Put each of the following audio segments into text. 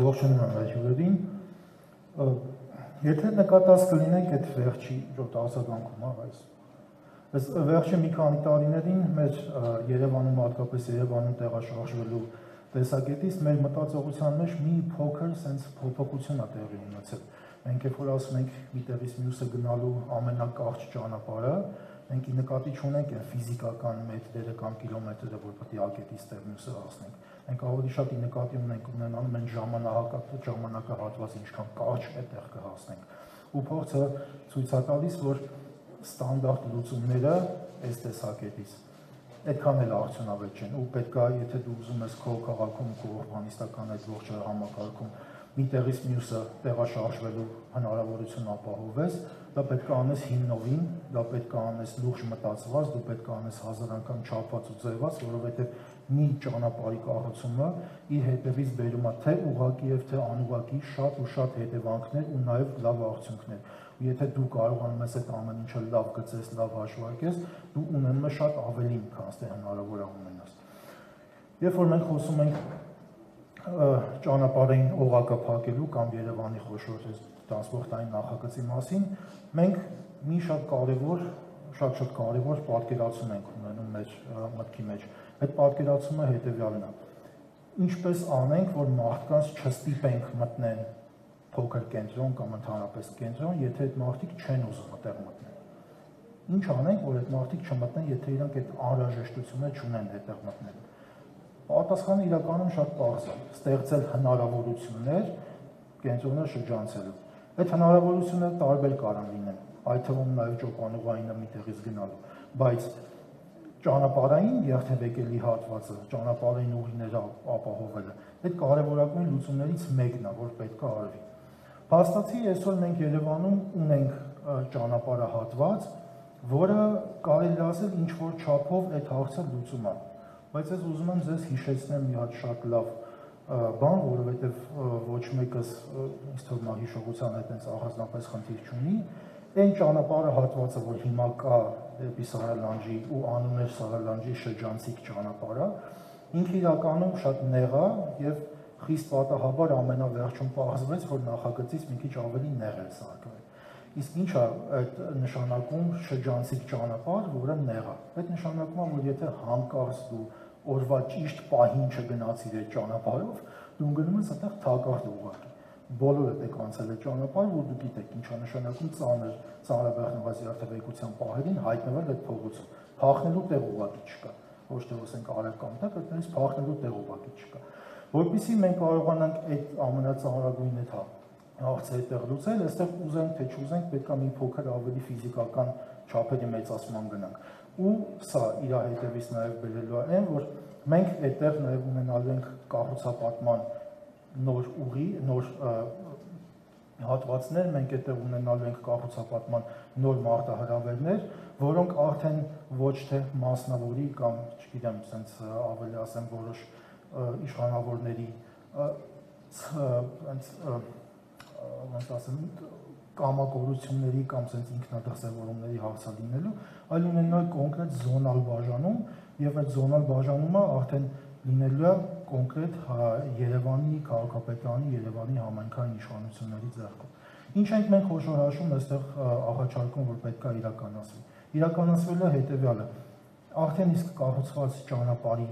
ողջունում եմ այդ հյուրերին։ Եթե նկատած կլինենք այդ վերջի ժոտ արձագանքում, հա, այս Այս վերջի մի քանի տարիներին մեր Երևանում հատկապես Երևանում տեղաշարժվելու տեսակետից մեր մտածողության մեջ մի փոքր sense փոփոխություն է տեղի ունեցել։ Մենք երբ որ ասում ենք մի տեղից մյուսը գնալու ամենակարճ ճանապարհը, մենք ի նկատի չունենք այն ֆիզիկական մետրերը կամ կիլոմետրերը, որ պետք է ակետից տեղ մյուսը հասնենք։ Մենք ավելի շատ ի նկատի ունենք ունենալու մենք ժամանակահատված ժամանակահատված ինչքան կարճ այդտեղ կհասնենք։ Ու փորձը ցույց է տալիս, որ ստանդարտ լուծումները այս տեսակետից այդքան էլ արդյունավետ չեն ու պետքա եթե դու ուզում ես քո քաղաքում քո ուրբանիստական այդ ողջ համակարգում մի տեղից մյուսը տեղաշարժվելու հնարավորություն ապահովես, դա պետք է անես հիմնովին, դա պետք է անես լուրջ մտածված, դու պետք է անես հազար անգամ չափված ու ձևված, որովհետև մի ճանապարհի կառուցումը իր հետևից բերում է թե ուղակի եւ թե անուղակի շատ ու շատ հետևանքներ ու նաեւ լավ արդյունքներ եթե դու կարողանում ես այդ ամեն ինչը լավ գծես, լավ հաշվարկես, դու ունենում ես շատ ավելին, քան թե հնարավոր է ունենաս։ Երբ որ մենք խոսում ենք ճանապարհային օղակը փակելու կամ Երևանի խոշոր տրանսպորտային նախագծի մասին, մենք մի շատ կարևոր, շատ-շատ կարևոր պատկերացում ենք ունենում մեր մտքի մեջ։ Այդ պատկերացումը հետևյալն է. ինչպես անենք, որ մարդկանց չստիպենք մտնեն փոքր կենտրոն կամ ընդհանրապես կենտրոն, եթե այդ մարդիկ չեն ուզում այդտեղ մտնել։ Ինչ անենք, որ այդ մարդիկ չմտնեն, եթե իրանք այդ անհրաժեշտությունը չունեն այդտեղ մտնելու։ Պատասխանը իրականում շատ པարզ է՝ ստեղծել հնարավորություններ կենտրոնը շրջանցելու։ Այդ հնարավորությունները տարբեր կարող լինեն, այդ թվում նաև ճոպանուղայինը մի տեղից գնալու, բայց ճանապարհային երթևեկելի հատվածը, ճանապարհային ուղիները ապահովելը, այդ կարևորագույն լուծումներից մեկն է, որ պետք է արվի։ Փաստացի այսօր մենք Երևանում ունենք ճանապարհահատված, որը կարելի ասել ինչ որ չափով այդ հարցը լուծում է։ Բայց ես ուզում եմ ձեզ հիշեցնեմ մի հատ շատ լավ բան, որովհետև ոչ մեկս ինձ թվում է հիշողության հետ այնց առանձնապես խնդիր չունի, այն ճանապարհը հատվածը, որ հիմա կա դեպի Սարալանջի ու անուն է Սարալանջի շրջանցիկ ճանապարհը, ինքը իրականում շատ նեղ է եւ խիստ պատահաբար ամենավերջում պարզվեց, որ նախագծից մի քիչ ավելի նեղ է սարքվել։ Իսկ ի՞նչ է այդ նշանակում շրջանցիկ ճանապարհ, որը նեղ է։ Այդ նշանակում է, որ եթե հանկարծ դու օրվա ճիշտ պահին չգնացիր այդ ճանապարհով, դու գնում ես այդտեղ թակարդ ուղղակի բոլորը դեք անցել է ճանապարհ, որ դու գիտեք ինչա նշանակում ծանր ծանրաբեռնված երթևեկության պահերին հայտնվել այդ փողոցում։ Փախնելու տեղ ուղղակի չկա։ Ոչ թե ասենք արև կամ տակ, այդպես փախնելու տեղ ուղղակի չկա որpիսի մենք կարողանանք այդ ամենածանրագույն այդ հարցերը տեղ լուծել, այստեղ ուզենք թե չուզենք, պետք է մի փոքր ավելի ֆիզիկական չափերի մեծացման գնանք։ Ու սա իր հետևից նաև բերելու է այն, որ մենք այդտեղ նաև ունենալու ենք կառուցապատման նոր ուղի, նոր հատվածներ, մենք այդտեղ ունենալու ենք կառուցապատման նոր մարտահրավերներ, որոնք արդեն ոչ թե մասնավորի կամ, չգիտեմ, sense ավելի ասեմ, որոշ իշխանավորների այնց ոնց ասեմ կամակորությունների կամ sense ինքնադասավորումների հարցը լինելու, այլ ունենալ կոնկրետ զոնալ բաժանում եւ այդ զոնալ բաժանումը արդեն լինելու է կոնկրետ Երևանի քաղաքապետարանի Երևանի համայնքային իշխանությունների ձեռքում։ Ինչ ենք մենք խոշոր հաշվում այստեղ աղաչարկում, որ պետք է իրականացվի։ Իրականացվելը հետեւյալը։ Արդեն իսկ կառուցված ճանապարհի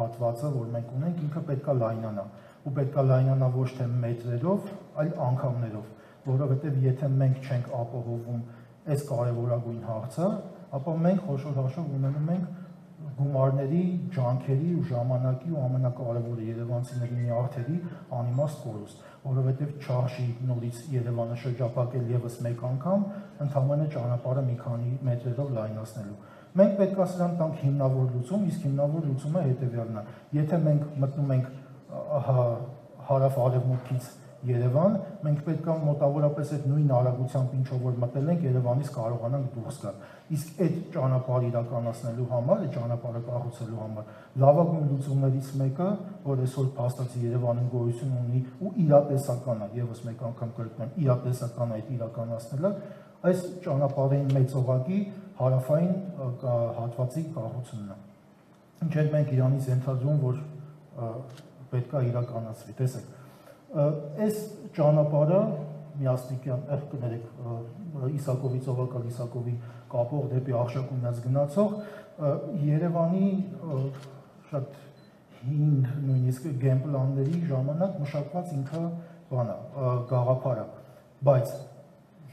հատվածը, որ մենք ունենք, ինքը պետքա լայնանա ու պետքա լայնանա ոչ թե մետրերով, այլ անգամներով, որովհետև եթե մենք չենք ապահովում այս կարևորագույն հարցը, ապա մենք խոշոր հաշվով ունենում ենք գումարների, ջանքերի ու ժամանակի ու ամենակարևորը Երևանցիների նյարդերի անիմաստ կորուստ, որովհետև չարժի նորից Երևանը շրջապատել եւս մեկ անգամ, ընդհանրապես ճանապարհը մի քանի մետրերով լայնացնելու Մենք պետք է սրան տանք հիմնավոր լուծում, իսկ հիմնավոր լուծումը հետևյալն է։ Եթե մենք մտնում ենք հարավ-արևմուտքից Երևան, մենք պետք է մոտավորապես այդ նույն արագությամբ ինչով որ մտել ենք Երևանից կարողանանք դուրս գալ։ Իսկ այդ ճանապարհ իրականացնելու համար, այդ ճանապարհը կառուցելու համար լավագույն լուծումներից մեկը, որ այսօր փաստացի Երևանում գոյություն ունի ու իրատեսական է, եւս մեկ անգամ կրկնում եմ, իրատեսական այդ իրականացնելը, այս ճանապարհային մեծ օղակի հարավային հատվածի կառուցումն է։ Ինչ ենք մենք Իրանից ենթադրում, որ պետք է իրականացվի։ Տեսեք, Այս ճանապարհը միաստիկյան ըհ կներեք Իսակովի ծովակալ Իսակովի կապող դեպի Աղշակունյաց գնացող Երևանի շատ հին նույնիսկ գեյմպլանների ժամանակ մշակված ինքը բանա գաղափարը բայց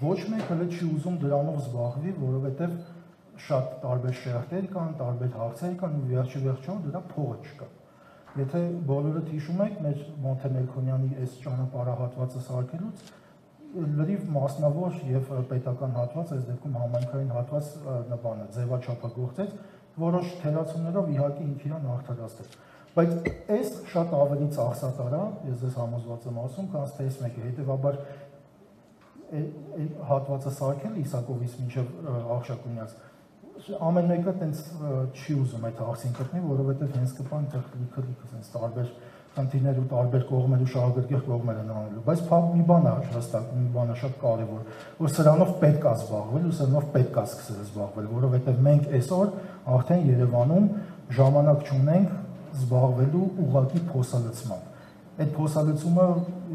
ոչ մեկ հələ չի ուզում դրանով զբաղվի որովհետև շատ տարբեր շերտեր կան, տարբեր հարցեր կան ու վերջի վերջում դրա փողը չկա։ Եթե բոլորը հիշում եք մեր Մոնթե Մելքոնյանի այս ճանապարհահատվածը սարքելուց լրիվ մասնավոր եւ պետական հատված, այս դեպքում համայնքային հատված նպանը ձևաչափագործեց, որոշ թերացումներով իհարկե ինքն իրան արդարացրեց։ Բայց այս շատ ավելի ծախսատար է, ես ձեզ համոզված եմ ասում, քան ստես մեկը, հետեւաբար հատվածը սարքել Իսակովից մինչև Աղշակունյաց ամեն մեկը տենց չի ուզում այդ հարցին գտնի, որովհետև հենց լիքը լիքը տենց տարբեր խնդիրներ ու տարբեր կողմեր ու շահագրգիռ կողմեր են անելու, բայց մի բան է հստակ, մի բան է շատ կարևոր, որ սրանով պետք է զբաղվել ու սրանով պետք է սկսել զբաղվել, որովհետև մենք այսօր արդեն Երևանում ժամանակ չունենք զբաղվելու ուղակի փոսալցմամբ։ Այդ փոսալցումը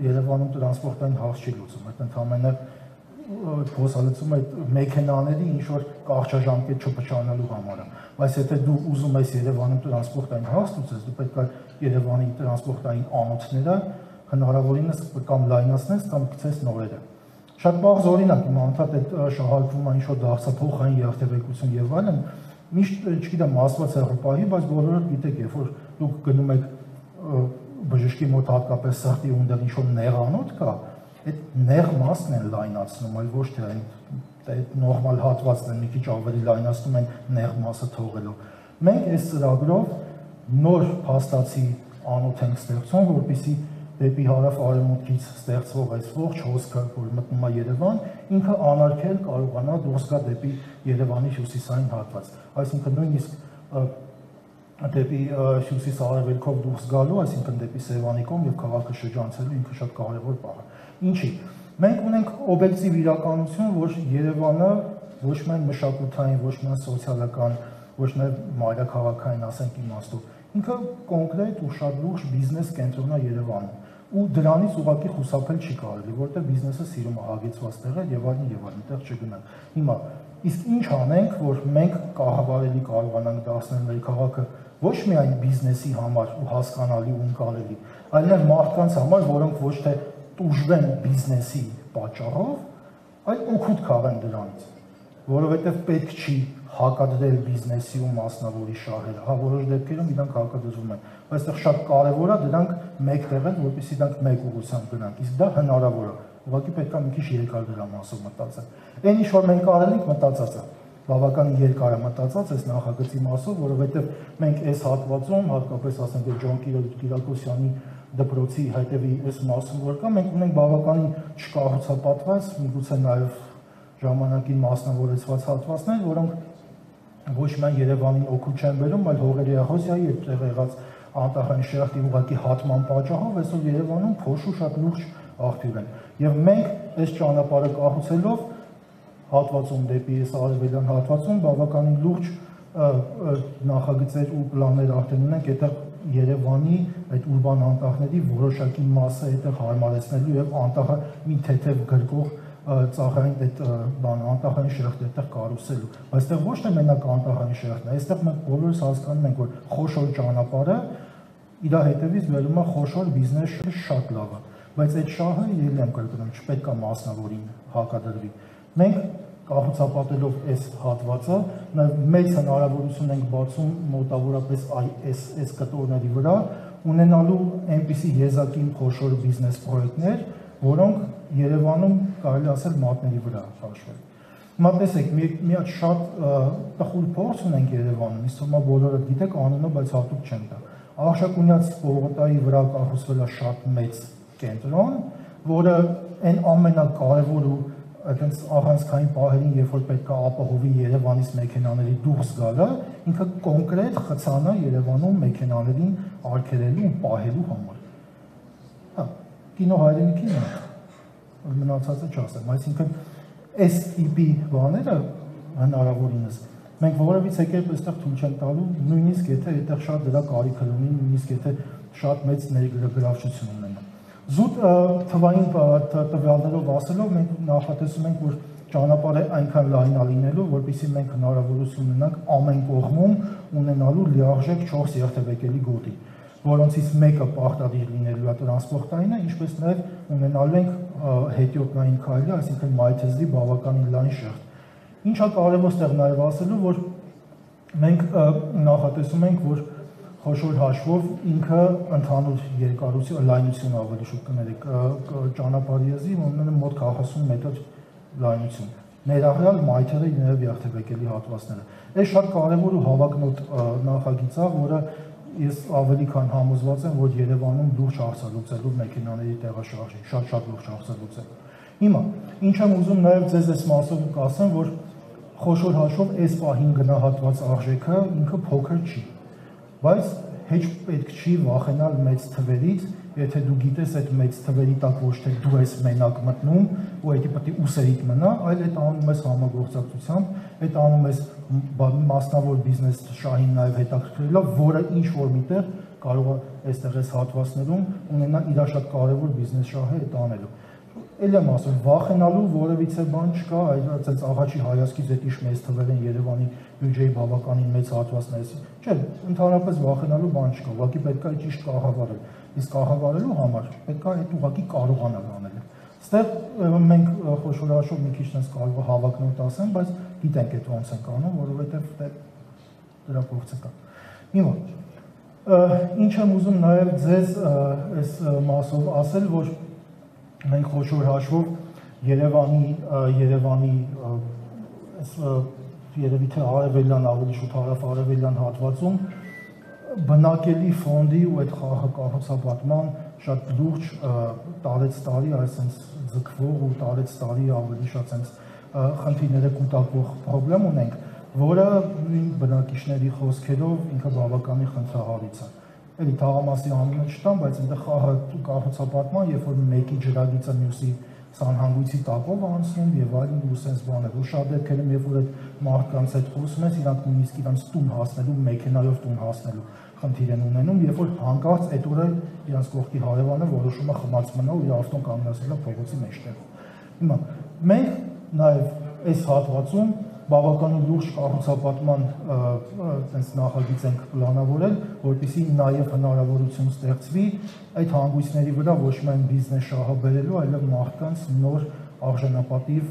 Երևանում տրանսպորտային հարց չի լուծում, այդ ընդհանրապես փոսալցում այդ մեքենաների ինչ որ կարճաժամկետ չփչանալու համար։ Բայց եթե դու ուզում ես Երևանում տրանսպորտային հաստ ուծես, դու պետք է Երևանի տրանսպորտային անոթները հնարավորինս կամ լայնացնես կամ գցես նորերը։ Շատ բաղ օրինակ իմ անդադ այդ շահարկվում է ինչ որ դարձափոխային երթևեկություն եւ այլն, միշտ չգիտեմ ասված Եվրոպայի, բայց բոլորը գիտեք, երբ որ դուք գնում եք բժշկի մոտ հատկապես սրտի ունդեր ինչ որ նեղանոթ կա, այդ նեղ մասն են լայնացնում, այլ ոչ թե այն այդ նորմալ հատվածն են մի քիչ ավելի լայնացնում են նեղ մասը թողելով։ Մենք այս ծրագրով նոր փաստացի անոթ ենք ստեղծում, որպիսի դեպի հարավ արևմուտքից ստեղծվող այս ողջ հոսքը, որ մտնում է Երևան, ինքը անարգել կարողանա դուրս գա դեպի Երևանի հյուսիսային հատված։ Այսինքն նույնիսկ դեպի հյուսիս արևելքով դուրս գալու, այսինքն դեպի Սևանի կողմ եւ քաղաքը շրջանցելու ինքը շատ կարեւոր բան է։ Ինչի։ Մենք ունենք օբյեկտիվ իրականություն, որ Երևանը ոչ միայն մշակութային, ոչ միայն սոցիալական, ոչ միայն մայրաքաղաքային, ասենք իմաստով, ինքը կոնկրետ ու շատ լուրջ բիզնես կենտրոն է Երևանում ու դրանից ուղղակի խուսափել չի կարելի, որտեղ բիզնեսը սիրում է հագեցված տեղեր եւ այլն եւ այլն, այդտեղ չգնան։ Հիմա իսկ ինչ անենք, որ մենք կահավարելի կարողանանք դարձնել մեր քաղաքը ոչ միայն բիզնեսի համար ու հասկանալի ու ընկալելի, այլև մարդկանց համար, որոնք ոչ թե տուժվեն բիզնեսի պատճառով, այլ օգուտ քաղեն դրանից, որովհետև պետք չի հակադրել բիզնեսի ու մասնավորի շահերը։ Հա որոշ դեպքերում իրանք հակադրվում են, այստեղ շատ կարևոր է դրանք մեկտեղ են, որպեսզի դրանք մեկ ուղղությամբ գնան։ Իսկ դա հնարավոր է։ Ուղղակի պետք է մի քիչ երկար դրա մասով մտածել։ Այն ինչ որ մենք արել ենք մտածած է բավականին երկար է մտածած այս նախագծի մասով, որովհետև մենք այս հատվածում, հատկապես ասենք Ջոն Կիրակոսյանի դպրոցի հետևի այս մասում որ կա, մենք ունենք բավականին չկառուցապատված, միգուցե նաև ժամանակին մասնավորեցված հատվածներ, որոնք ոչ միայն Երևանին օգուտ չեն բերում, այլ հողերի Ահոսիայի եւ տեղ եղած անտախային շերտի ուղակի հատման պատճառով այսօր Երևանում փոշու շատ լուրջ աղբյուր են։ Եւ մենք այս ճանապարհը կառուցելով հատվածում դեպի այս արևելյան հատվածում բավականին լուրջ նախագծեր ու պլաններ արդեն ունենք, այդտեղ Երևանի այդ ուրբան անտառների որոշակի մասը այդտեղ հարմարեցնելու եւ անտառը մի թեթև գրկող ծաղային այդ բան անտառային շերտը այդտեղ կառուցելու բայց այդտեղ ոչ թե մենակ անտառային շերտն է այստեղ մենք բոլորս հասկանում ենք որ խոշոր ճանապարհը իր հետևից բերում է խոշոր բիզնես շատ լավ է բայց այդ շահը ելեմ կրկնում չպետք է մասնավորին հակադրվի մենք կառուցապատելով այս հատվածը նաև մեծ հնարավորություն ենք բացում մոտավորապես այս այս կտորների վրա ունենալու այնպիսի եզակին խոշոր բիզնես պրոյեկտներ, որոնք Երևանում կարելի ասել մատների վրա հաշվել։ Հիմա տեսեք, մի մի հատ շատ տխուր փորձ ունենք Երևանում, իսկ հիմա բոլորը գիտեք անունը, բայց հատուկ չեն տա։ Արշակունյաց Պողոտայի վրա կառուցվել է շատ մեծ կենտրոն, որը այն ամենակարևոր ու այդպես առանցքային պահերին, երբ որ պետք է ապահովի Երևանից մեքենաների դուրս գալը, ինքը կոնկրետ խցանը Երևանում մեքենաներին արգելելու ու պահելու համար։ Հա, կինո հայրենիքին է մնացածը չասեմ, այսինքն այս տիպի բաները հնարավորինս մենք որևիցե կերպ այստեղ թույլ չենք տալու, նույնիսկ եթե այդտեղ շատ դրա կարիք լինի, նույնիսկ եթե շատ մեծ ներգրավչություն ունենա։ Զուտ թվային տվյալներով ասելով մենք նախատեսում ենք, որ ճանապարհը այնքան լայն է լինելու, որպեսզի մենք հնարավորություն ունենանք ամեն կողմում ունենալու լիարժեք 4 երթևեկելի գոտի, որոնցից մեկը պարտադիր լինելու է տրանսպորտայինը, ինչպես նաև ունենալու ենք հետիոտնային քայլի, այսինքն մայթեզի բավականին լայն շերտ։ Ինչա կարևոր ստեղ նաև ասելու, որ մենք նախատեսում ենք, որ խոշոր հաշվով ինքը ընդհանուր երկարություն, լայնություն ավելի շուտ կներեք ճանապարհի եզի, ունենալու մոտ 40 մետր լայնություն։ Ներառյալ մայթերը եւ երթևեկելի հատվածները։ Այս շատ կարևոր ու հավակնոտ նախագիծ է, որը ես ավելի քան համոզված եմ, որ Երևանում լուրջ հարցալուծելու մեքենաների տեղաշարժի, շատ-շատ լուրջ հարցալուծելու։ Հիմա, ինչ եմ ուզում նաև ձեզ այս մասով կասեմ, որ խոշոր հաշվով այս պահին գնահատված արժեքը ինքը փոքր չի։ Բայց հեչ պետք չի վախենալ մեծ թվերից, եթե դու գիտես այդ մեծ թվերի տակ ոչ թե դու ես մենակ մտնում ու դա պետք է ուսերիդ մնա, այլ այդ անում ես համագործակցությամբ, այդ անում ես մասնավոր բիզնես շահին նաև հետաքրքրելով, որը ինչ որ միտեղ կարող է այստեղ այս հատվածներում ունենա իր շատ կարևոր բիզնես շահը այդ անելու էլ եմ ասում, վախենալու որևիցե բան չկա, այլ այդպես աղաչի հայացքից այդ իշ մեծ թվեր են Երևանի բյուջեի բավականին մեծ հատվածներից։ Չէ, ընդհանրապես վախենալու բան չկա, ուղղակի պետք է ճիշտ կահավարել իսկ կահավարելու համար պետք է այդ ուղակի կարողանալ անել։ Ստեղ մենք խոշորաշով մի քիչ այնպես կարող է հավակնոտ ասեմ, բայց գիտենք այդ ոնց ենք անում, որովհետև դե դրա փոխը կա։ Հիմա ինչ եմ ուզում նաև ձեզ այս մասով ասել, որ մենք խոշոր հաշվով Երևանի Երևանի երևի թե արևելյան ավելի շուտ հարավ-արևելյան հատվածում բնակելի ֆոնդի ու այդ խաղակահոցապատման շատ լուրջ տարեց տարի այսպես ձգվող ու տարեց տարի ավելի շատ այսպես խնդիրները կուտակվող խնդրեմ ունենք, որը բնակիչների խոսքերով ինքը բավականին խնդրահարից է։ Էլի թաղամասի անունը չտամ, բայց այնտեղ խաղը կահոցապատման, երբ որ մեկի ջրագիծը մյուսի սանհանգույցի տակով անցնում եւ այլն ու sense բաներ։ Ու շատ դեպքերում երբ որ այդ մարդկանց հետ խոսում ես, իրանք նույնիսկ իրանք տուն հասնելու, մեքենայով տուն հասնելու խնդիր են ունենում, երբ որ հանկարծ այդ օրը իրանց կողքի հարևանը որոշում է խմած մնալ ու իր ավտոն կանգնացնել փողոցի մեջտեղ։ Հիմա մենք նաև այս հատվածում բավականին լուրջ կառուցապատման այդպես նախագիծ ենք պլանավորել, որպեսզի նաև հնարավորություն ստեղծվի այդ հանգույցների վրա ոչ միայն բիզնես շահը բերելու, այլև մարդկանց նոր արժանապատիվ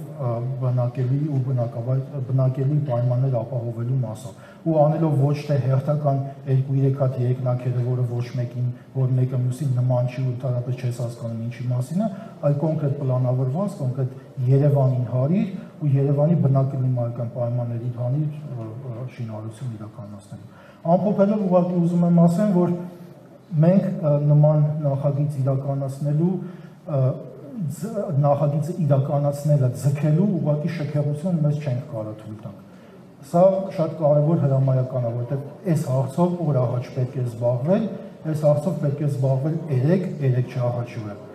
բնակելի ու բնակավայր բնակելի պայմաններ ապահովելու մասով ու անելով ոչ թե հերթական 2-3 հատ երկնակերը, որը ոչ մեկին, որ մեկը մյուսին նման չի ու ընդհանրապես չես հասկանում ինչի մասին է, այլ կոնկրետ պլանավորված, կոնկրետ Երևանին հարիր ու Երևանի բնակլիմայական պայմանների հանիր շինարարություն իրականացնելու։ Ամփոփելով ուղղակի ուզում եմ ասեմ, որ մենք նման նախագիծ իրականացնելու նախագիծը իրականացնելը ձգելու ուղղակի շքեղություն մեզ չենք կարող թույլ տանք։ Սա շատ կարևոր հրամայական է, որովհետև այս հարցով օր առաջ պետք է զբաղվել, այս հարցով պետք է զբաղվել 3, 3 չահաճի վրա։